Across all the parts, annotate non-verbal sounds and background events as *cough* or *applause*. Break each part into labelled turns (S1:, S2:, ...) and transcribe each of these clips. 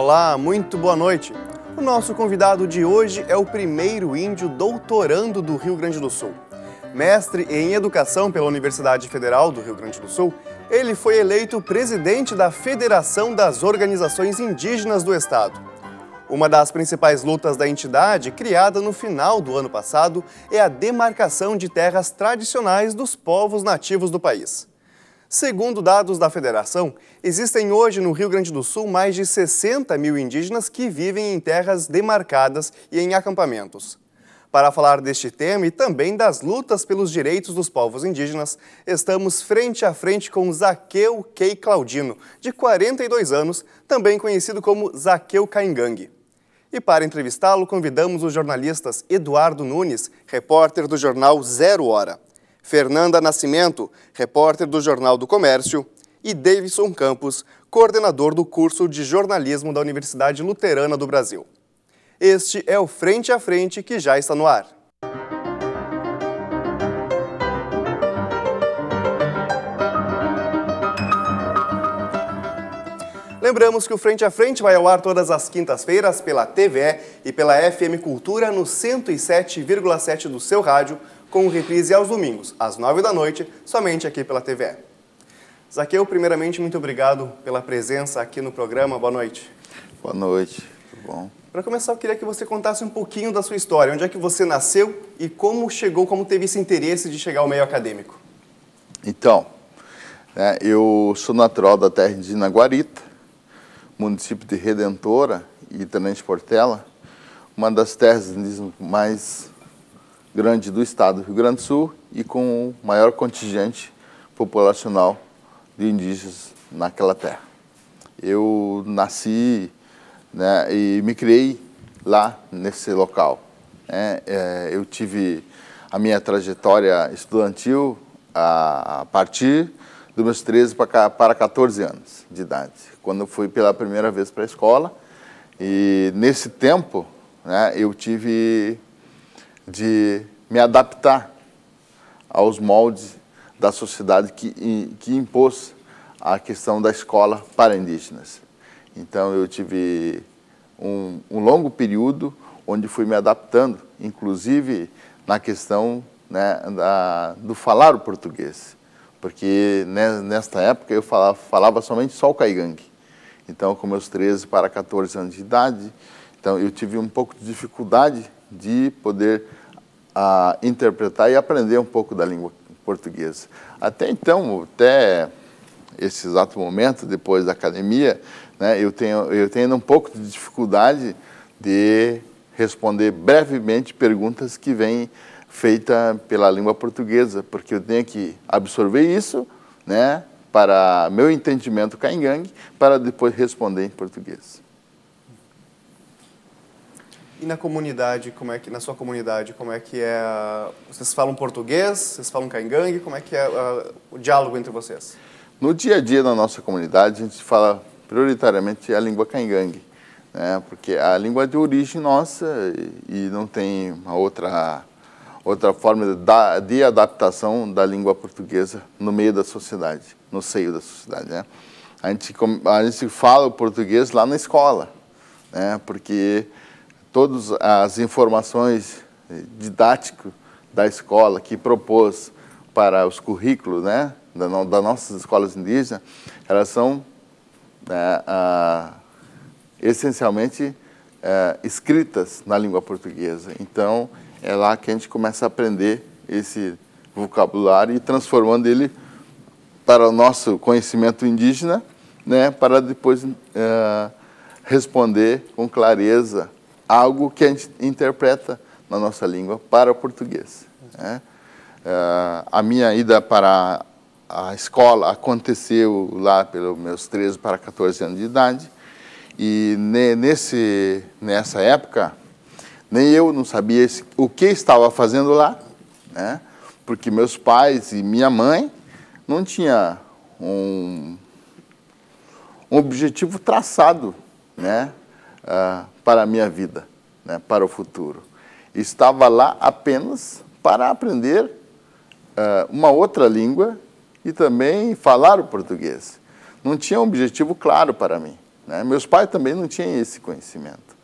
S1: Olá, muito boa noite. O nosso convidado de hoje é o primeiro índio doutorando do Rio Grande do Sul. Mestre em Educação pela Universidade Federal do Rio Grande do Sul, ele foi eleito presidente da Federação das Organizações Indígenas do Estado. Uma das principais lutas da entidade, criada no final do ano passado, é a demarcação de terras tradicionais dos povos nativos do país. Segundo dados da federação, existem hoje no Rio Grande do Sul mais de 60 mil indígenas que vivem em terras demarcadas e em acampamentos. Para falar deste tema e também das lutas pelos direitos dos povos indígenas, estamos frente a frente com Zaqueu Kei Claudino, de 42 anos, também conhecido como Zaqueu Caingangue. E para entrevistá-lo, convidamos os jornalistas Eduardo Nunes, repórter do jornal Zero Hora, Fernanda Nascimento, repórter do Jornal do Comércio, e Davidson Campos, coordenador do curso de jornalismo da Universidade Luterana do Brasil. Este é o Frente a Frente que já está no ar. Lembramos que o Frente a Frente vai ao ar todas as quintas-feiras pela TVE e pela FM Cultura no 107,7 do seu rádio, com reprise aos domingos, às 9 da noite, somente aqui pela TVE. Zaqueu, primeiramente, muito obrigado pela presença aqui no programa. Boa noite.
S2: Boa noite, tudo bom?
S1: Para começar, eu queria que você contasse um pouquinho da sua história. Onde é que você nasceu e como chegou, como teve esse interesse de chegar ao meio acadêmico?
S2: Então, né, eu sou natural da terra indígena Guarita, município de Redentora e Tenente Portela, uma das terras mais grandes do estado do Rio Grande do Sul e com o maior contingente populacional de indígenas naquela terra. Eu nasci né, e me criei lá nesse local. Né? É, eu tive a minha trajetória estudantil a, a partir dos meus 13 para, para 14 anos de idade, quando eu fui pela primeira vez para a escola. E nesse tempo, né, eu tive de me adaptar aos moldes da sociedade que, que impôs a questão da escola para indígenas. Então eu tive um, um longo período onde fui me adaptando, inclusive na questão né, da, do falar o português, porque nesta época eu falava, falava somente só o caigangue. Então, com meus 13 para 14 anos de idade, então eu tive um pouco de dificuldade de poder uh, interpretar e aprender um pouco da língua portuguesa. Até então, até esse exato momento, depois da academia, né, eu, tenho, eu tenho um pouco de dificuldade de responder brevemente perguntas que vêm feitas pela língua portuguesa, porque eu tenho que absorver isso né, para meu entendimento caingangue, para depois responder em português.
S1: E na comunidade, como é que na sua comunidade, como é que é? Vocês falam português? Vocês falam caingangue? Como é que é uh, o diálogo entre vocês?
S2: No dia a dia da nossa comunidade, a gente fala prioritariamente a língua caingangue, né? porque a língua é de origem nossa e, e não tem uma outra, outra forma de, de, adaptação da língua portuguesa no meio da sociedade, no seio da sociedade. Né? A, gente, a gente fala o português lá na escola, né? porque todas as informações didáticas da escola que propôs para os currículos, né, das nossas escolas indígenas, elas são é, a, essencialmente é, escritas na língua portuguesa. Então, é lá que a gente começa a aprender esse vocabulário e transformando ele para o nosso conhecimento indígena, né, para depois é, responder com clareza algo que a gente interpreta na nossa língua para o português. Né? É, a minha ida para a escola aconteceu lá pelos meus 13 para 14 anos de idade. E nesse, nessa época, nem eu não sabia o que estava fazendo lá, né? porque meus pais e minha mãe não tinham um, um objetivo traçado né? Uh, para a minha vida, né? para o futuro. Estava lá apenas para aprender uh, uma outra língua e também falar o português. Não tinha um objetivo claro para mim. Né? Meus pais também não tinham esse conhecimento.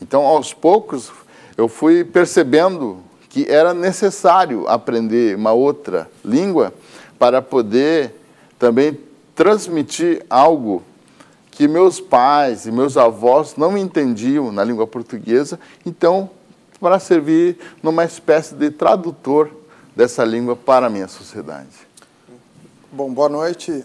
S2: Então, aos poucos, eu fui percebendo que era necessário aprender uma outra língua para poder também transmitir algo que meus pais e meus avós não entendiam na língua portuguesa, então, para servir numa espécie de tradutor dessa língua para a minha sociedade.
S3: Bom, boa noite.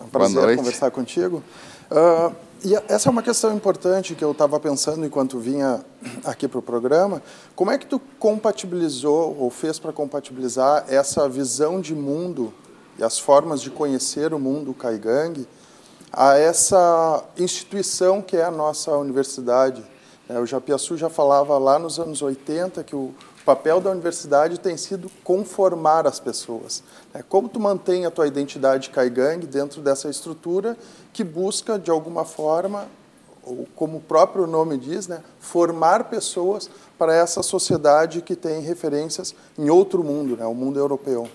S3: É um prazer noite. conversar contigo. Uh, e essa é uma questão importante que eu estava pensando enquanto vinha aqui para o programa. Como é que tu compatibilizou ou fez para compatibilizar essa visão de mundo e as formas de conhecer o mundo Caigangue a essa instituição que é a nossa universidade? É, o Japiaçu já falava lá nos anos 80 que o papel da universidade tem sido conformar as pessoas. É, como tu mantém a tua identidade Caigang dentro dessa estrutura que busca, de alguma forma, ou como o próprio nome diz, né, formar pessoas para essa sociedade que tem referências em outro mundo, né, o mundo europeu?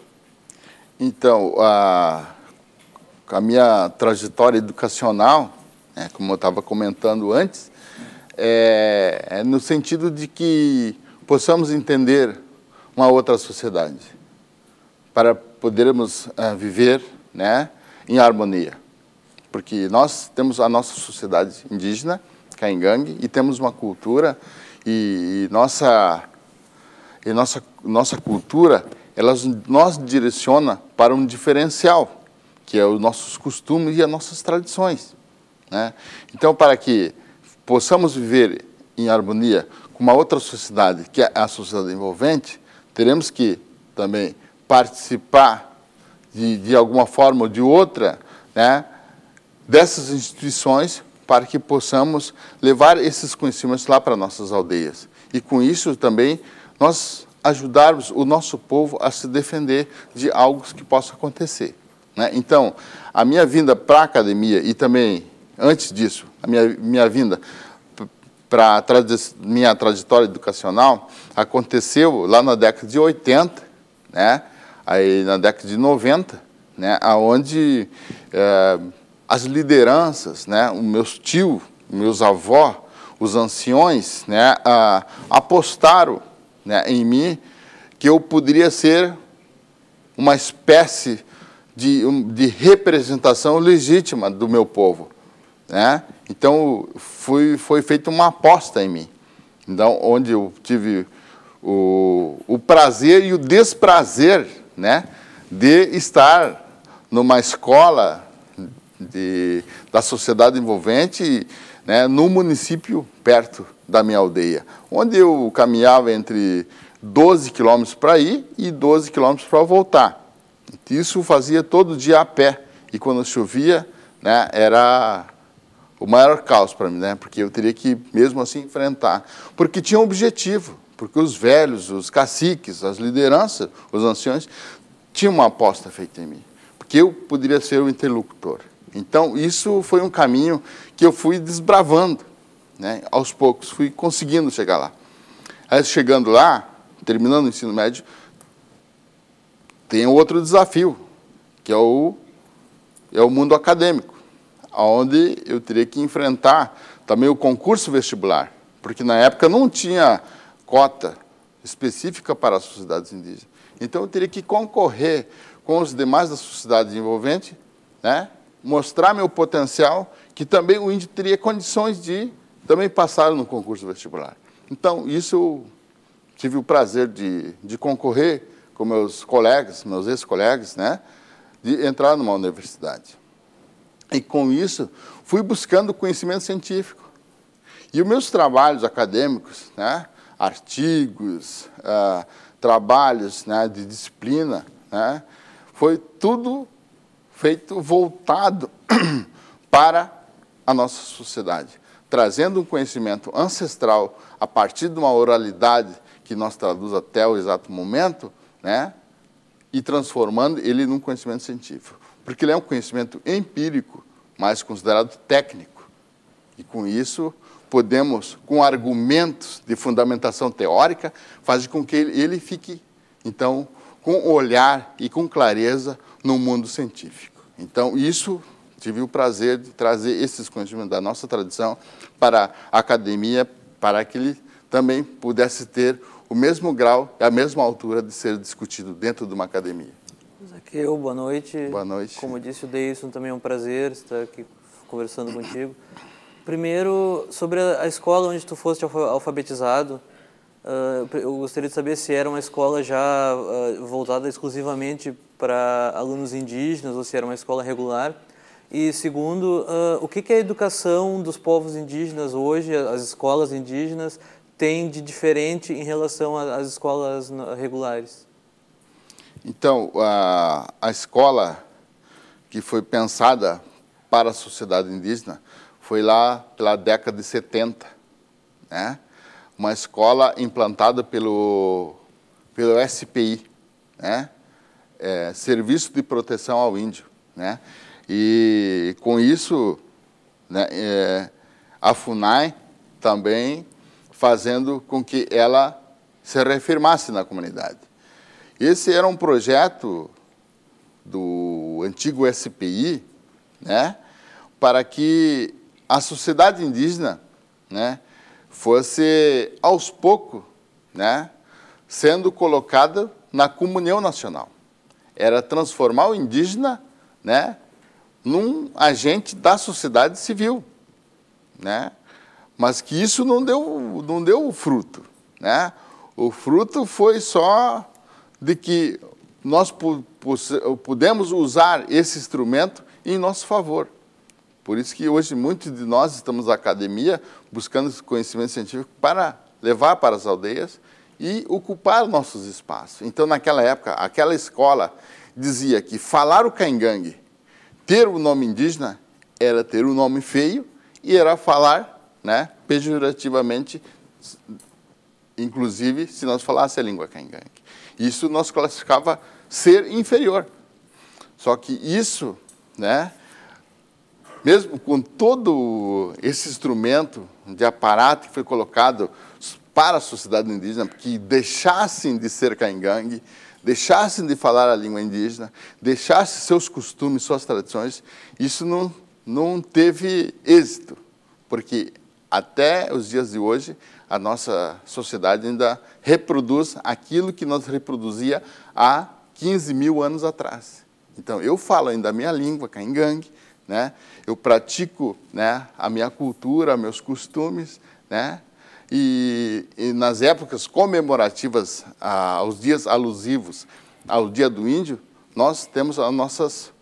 S2: Então, a, a minha trajetória educacional, né, como eu estava comentando antes, é, é no sentido de que possamos entender uma outra sociedade, para podermos uh, viver né, em harmonia. Porque nós temos a nossa sociedade indígena, Caingangue, e temos uma cultura, e, e nossa, e nossa, nossa cultura, ela nos direciona para um diferencial, que é os nossos costumes e as nossas tradições. Né? Então, para que possamos viver em harmonia uma outra sociedade, que é a sociedade envolvente, teremos que também participar de, de alguma forma ou de outra né, dessas instituições para que possamos levar esses conhecimentos lá para nossas aldeias. E com isso também nós ajudarmos o nosso povo a se defender de algo que possa acontecer. Né? Então, a minha vinda para a academia e também antes disso, a minha, minha vinda para a minha trajetória educacional aconteceu lá na década de 80, né? aí na década de 90, né? onde é, as lideranças, né? os meus tios, meus avós, os anciões, né? A, apostaram né? em mim que eu poderia ser uma espécie de, de representação legítima do meu povo. Né? Então, foi, foi feita uma aposta em mim, então, onde eu tive o, o prazer e o desprazer né, de estar numa escola de, da sociedade envolvente né, no município perto da minha aldeia, onde eu caminhava entre 12 quilômetros para ir e 12 quilômetros para voltar. Isso fazia todo dia a pé, e quando chovia, né, era o maior caos para mim, né? Porque eu teria que, mesmo assim, enfrentar. Porque tinha um objetivo, porque os velhos, os caciques, as lideranças, os anciões, tinham uma aposta feita em mim. Porque eu poderia ser o interlocutor. Então, isso foi um caminho que eu fui desbravando, né? Aos poucos, fui conseguindo chegar lá. Aí, chegando lá, terminando o ensino médio, tem outro desafio, que é o, é o mundo acadêmico onde eu teria que enfrentar também o concurso vestibular, porque na época não tinha cota específica para as sociedades indígenas. Então eu teria que concorrer com os demais da sociedade envolvente, né? mostrar meu potencial, que também o índio teria condições de também passar no concurso vestibular. Então, isso eu tive o prazer de, de concorrer com meus colegas, meus ex-colegas, né? de entrar numa universidade. E com isso, fui buscando conhecimento científico. E os meus trabalhos acadêmicos, né, artigos, uh, trabalhos né, de disciplina, né, foi tudo feito voltado *clears throat* para a nossa sociedade, trazendo um conhecimento ancestral a partir de uma oralidade que nós traduz até o exato momento, né, e transformando ele num conhecimento científico porque ele é um conhecimento empírico, mas considerado técnico. E com isso, podemos, com argumentos de fundamentação teórica, fazer com que ele, fique, então, com olhar e com clareza no mundo científico. Então, isso tive o prazer de trazer esses conhecimentos da nossa tradição para a academia, para que ele também pudesse ter o mesmo grau e a mesma altura de ser discutido dentro de uma academia.
S4: Zaqueu, boa noite.
S2: Boa noite.
S4: Como disse o Deison, também é um prazer estar aqui conversando contigo. Primeiro, sobre a escola onde tu foste alfabetizado, uh, eu gostaria de saber se era uma escola já uh, voltada exclusivamente para alunos indígenas ou se era uma escola regular. E segundo, uh, o que, que a educação dos povos indígenas hoje, as escolas indígenas, tem de diferente em relação às escolas regulares?
S2: Então, a, a escola que foi pensada para a sociedade indígena foi lá pela década de 70, né? uma escola implantada pelo, pelo SPI, né? É, Serviço de Proteção ao Índio. Né? E com isso, né, é, a FUNAI também fazendo com que ela se reafirmasse na comunidade. Esse era um projeto do antigo SPI, né, para que a sociedade indígena, né, fosse aos poucos, né, sendo colocada na comunhão nacional. Era transformar o indígena, né, num agente da sociedade civil, né? mas que isso não deu, não deu fruto. Né? O fruto foi só de que nós pudemos usar esse instrumento em nosso favor. Por isso que hoje muitos de nós estamos na academia buscando conhecimento científico para levar para as aldeias e ocupar nossos espaços. Então, naquela época, aquela escola dizia que falar o caingangue, ter o nome indígena, era ter o um nome feio e era falar né, pejorativamente, inclusive se nós falássemos a língua caingangue. Isso nós classificava ser inferior. Só que isso, né, mesmo com todo esse instrumento de aparato que foi colocado para a sociedade indígena, que deixassem de ser caingangue, deixassem de falar a língua indígena, deixassem seus costumes, suas tradições, isso não, não teve êxito, porque até os dias de hoje, a nossa sociedade ainda reproduz aquilo que nós reproduzia há 15 mil anos atrás. Então, eu falo ainda a minha língua, caingangue, né? eu pratico né, a minha cultura, meus costumes, né? E, e nas épocas comemorativas, aos dias alusivos ao Dia do Índio, nós temos as nossas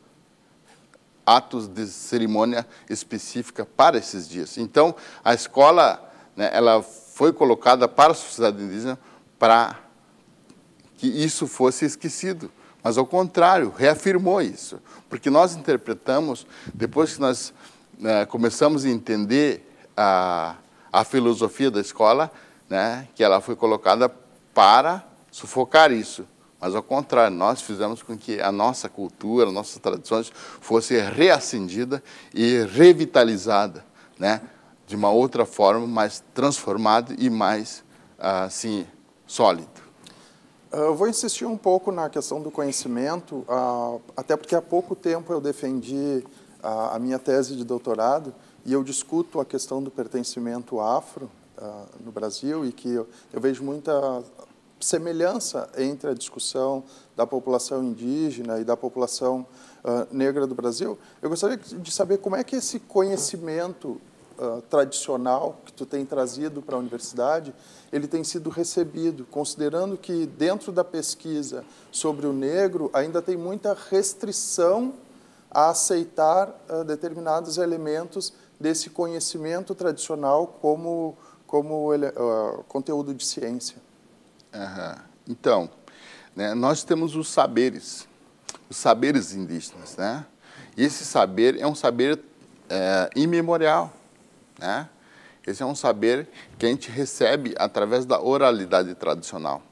S2: atos de cerimônia específica para esses dias. Então, a escola, né, ela foi colocada para a sociedade indígena para que isso fosse esquecido. Mas, ao contrário, reafirmou isso. Porque nós interpretamos, depois que nós né, começamos a entender a, a filosofia da escola, né, que ela foi colocada para sufocar isso. Mas ao contrário, nós fizemos com que a nossa cultura, nossas tradições fosse reacendida e revitalizada, né? de uma outra forma, mais transformada e mais assim sólido.
S3: Eu vou insistir um pouco na questão do conhecimento, até porque há pouco tempo eu defendi a minha tese de doutorado e eu discuto a questão do pertencimento afro no Brasil e que eu vejo muita semelhança entre a discussão da população indígena e da população uh, negra do Brasil. Eu gostaria de saber como é que esse conhecimento uh, tradicional que tu tem trazido para a universidade, ele tem sido recebido, considerando que dentro da pesquisa sobre o negro ainda tem muita restrição a aceitar uh, determinados elementos desse conhecimento tradicional como, como ele, conteúdo de ciência.
S2: Uhum. Então, né, nós temos os saberes, os saberes indígenas, né? E esse saber é um saber é, imemorial, né? Esse é um saber que a gente recebe através da oralidade tradicional.